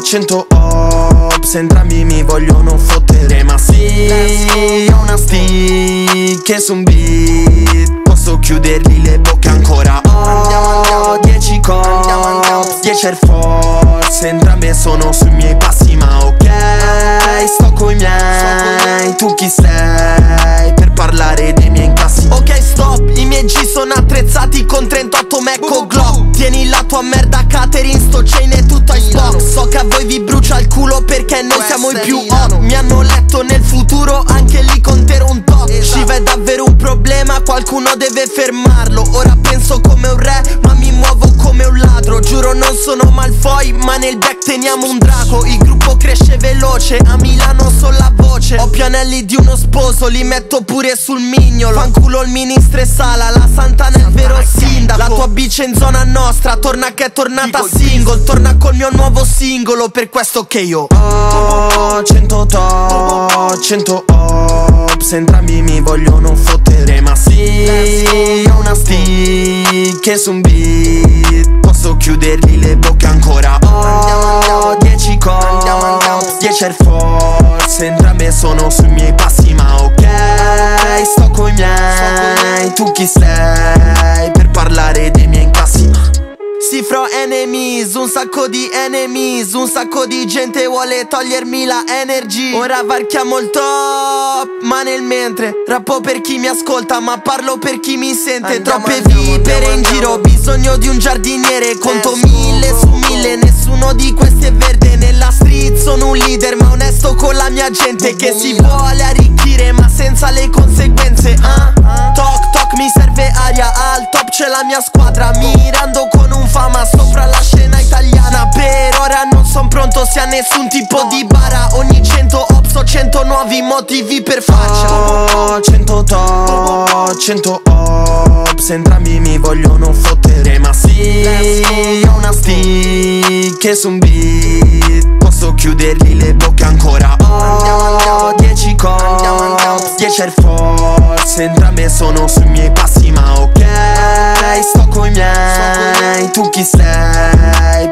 cento ops Entrambi mi vogliono fottere Ma sì, ho una stick su un beat Posso chiudergli le bocche ancora. Ho dieci cops Dieci Air Force Entrambe sono sui miei passi ma ok Sto coi miei Tu chi sei per parlare dei miei incassi? Ok stop, i miei G sono attrezzati con 38 Mecco Glock Tieni la tua merda catering, sto chain e tutto Xbox So che a voi vi brucia il culo perché noi siamo i più hot. Mi hanno letto nel futuro, anche lì conterò un top Shiva è davvero un problema, qualcuno deve fermarlo. Ora penso come un re, ma mi muovo come un ladro non sono Malfoy, ma nel back teniamo un drago. Il gruppo cresce veloce, a Milano so la voce. Ho più anelli di uno sposo, li metto pure sul mignolo. Fanculo il ministro e sala, la Santana è il vero sindaco. La tua bici è in zona nostra, torna che è tornata single. Torna col mio nuovo singolo, per questo che io Ho. Cento top, cento ops Entrambi mi vogliono fottere. Ma sì, ho una stick su un beat chiudergli le bocche ancora. Ho dieci cops, dieci Air Force Entrambe sono sui miei passi ma ok Sto coi miei, tu chi sei per parlare dei miei incassi? Si fro enemies, un sacco di enemies. Un sacco di gente vuole togliermi la energy. Ora varchiamo il top, ma nel mentre. Rappo per chi mi ascolta, ma parlo per chi mi sente. Andiamo, Troppe andiamo, vipere andiamo, in giro. Bisogno di un giardiniere Conto mille su mille, nessuno di questi è verde Nella street sono un leader, ma onesto con la mia gente Che si vuole arricchire, ma senza le conseguenze ah? Toc toc mi serve aria, al top c'è la mia squadra Mirando con un fama sopra la scena italiana. Per ora non son pronto sia nessun tipo di bara Ogni 100 ops ho 100 nuovi motivi per farcela. Ho cento top, cento ops Entrambi mi vogliono fottere Ma sì, ho una stick su un beat. Posso chiudergli le bocche ancora. Ho dieci cops, dieci Air Force. Entrambe sono sui miei passi ma ok. Sto coi miei, tu chi sei